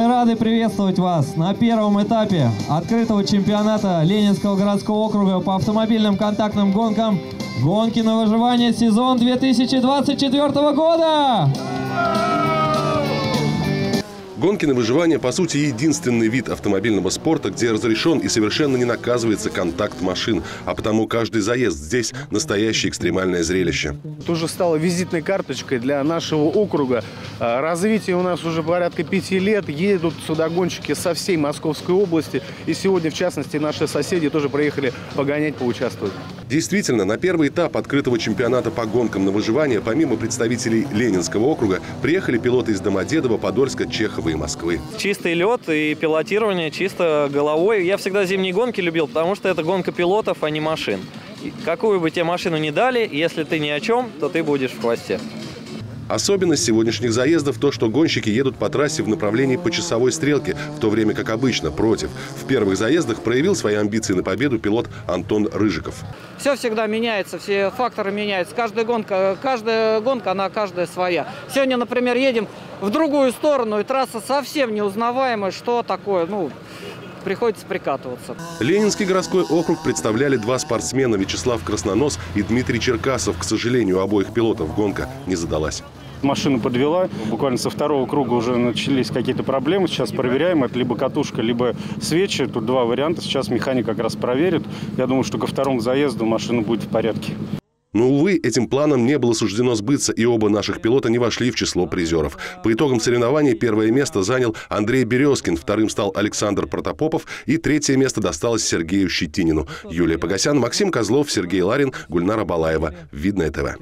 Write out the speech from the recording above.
рады приветствовать вас на первом этапе открытого чемпионата Ленинского городского округа по автомобильным контактным гонкам «Гонки на выживание. Сезон 2024 года». Гонки на выживание, по сути, единственный вид автомобильного спорта, где разрешен и совершенно не наказывается контакт машин, а потому каждый заезд здесь – настоящее экстремальное зрелище. Это уже стало визитной карточкой для нашего округа. А, Развитие у нас уже порядка пяти лет. Едут сюда гонщики со всей Московской области. И сегодня, в частности, наши соседи тоже приехали погонять, поучаствовать. Действительно, на первый этап открытого чемпионата по гонкам на выживание, помимо представителей Ленинского округа, приехали пилоты из Домодедова, Подольска, Чехова и Москвы. Чистый лед и пилотирование чисто головой. Я всегда зимние гонки любил, потому что это гонка пилотов, а не машин. Какую бы тебе машину ни дали, если ты ни о чем, то ты будешь в хвосте. Особенность сегодняшних заездов то, что гонщики едут по трассе в направлении по часовой стрелке, в то время как обычно против. В первых заездах проявил свои амбиции на победу пилот Антон Рыжиков. Все всегда меняется, все факторы меняются. Каждая гонка, каждая гонка, она каждая своя. Сегодня, например, едем в другую сторону, и трасса совсем неузнаваемая. Что такое? Ну, приходится прикатываться. Ленинский городской округ представляли два спортсмена Вячеслав Краснонос и Дмитрий Черкасов. К сожалению, обоих пилотов гонка не задалась. Машина подвела. Буквально со второго круга уже начались какие-то проблемы. Сейчас проверяем. Это либо катушка, либо свечи. Тут два варианта. Сейчас механик как раз проверит. Я думаю, что ко второму заезду машина будет в порядке. Но, увы, этим планом не было суждено сбыться, и оба наших пилота не вошли в число призеров. По итогам соревнований первое место занял Андрей Березкин, вторым стал Александр Протопопов, и третье место досталось Сергею Щетинину. Юлия Погосян, Максим Козлов, Сергей Ларин, Гульнара Балаева. Видное ТВ.